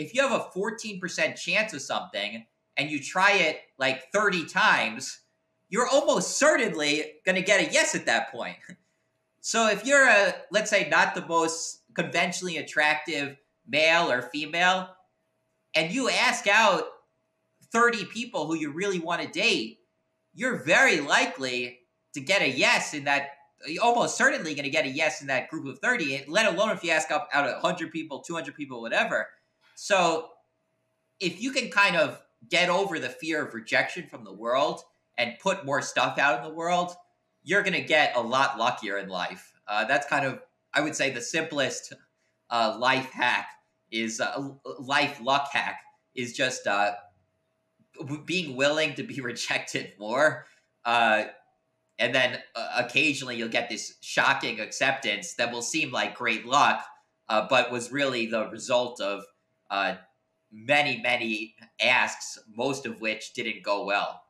if you have a 14% chance of something and you try it like 30 times, you're almost certainly going to get a yes at that point. So if you're a, let's say, not the most conventionally attractive male or female, and you ask out 30 people who you really want to date, you're very likely to get a yes in that you're almost certainly going to get a yes in that group of 30 let alone if you ask up out of 100 people 200 people whatever so if you can kind of get over the fear of rejection from the world and put more stuff out in the world you're going to get a lot luckier in life. Uh, that's kind of i would say the simplest uh, life hack is uh, life luck hack is just uh, being willing to be rejected more. Uh, and then uh, occasionally you'll get this shocking acceptance that will seem like great luck, uh, but was really the result of uh, many, many asks, most of which didn't go well.